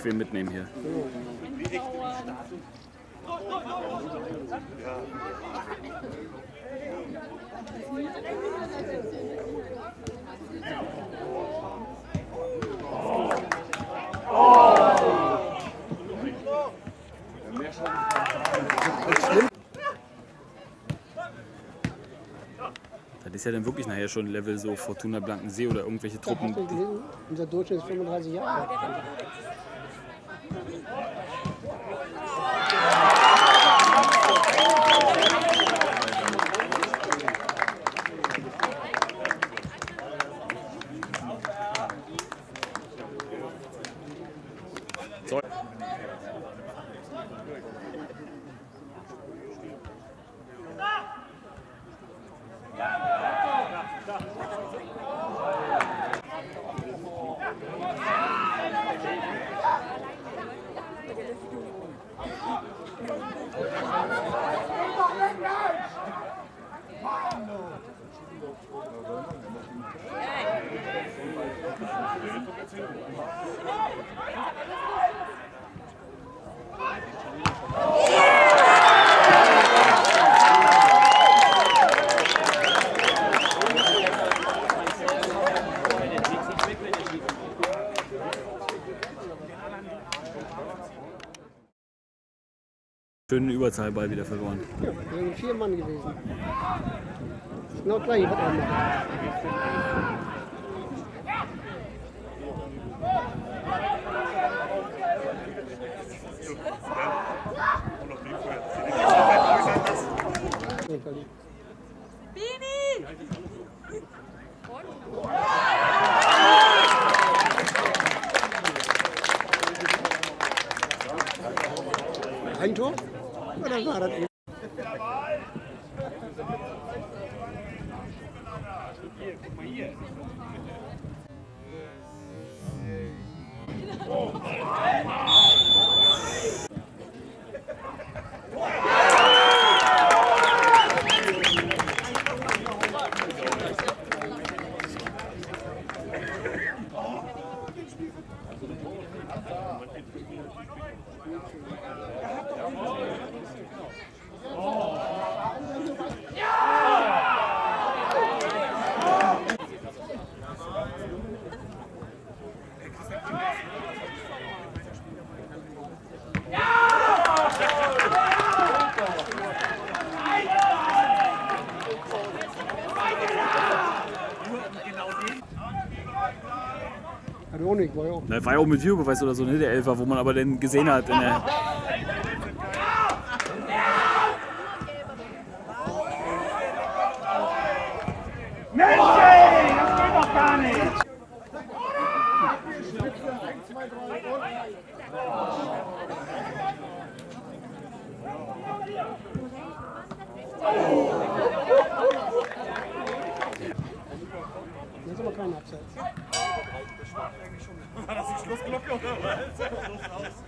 bequem mitnehmen hier. Das ist ja dann wirklich nachher schon Level so Fortuna Blankensee oder irgendwelche Truppen. Unser Durchschnitt ist 35 Jahre. alt. So. Schönen Überzahlball wieder verloren. Ja, wir sind vier Mann gewesen. Ist genau gleich, was er macht. Eigentor? Oder war das eben? Hat er auch nicht, war ja auch. Na, war ja auch mit Videobeweis oder so, ne, der Elfer, wo man aber dann gesehen hat in der. Das ist aber kein Abseits. Schlussglocke oder was?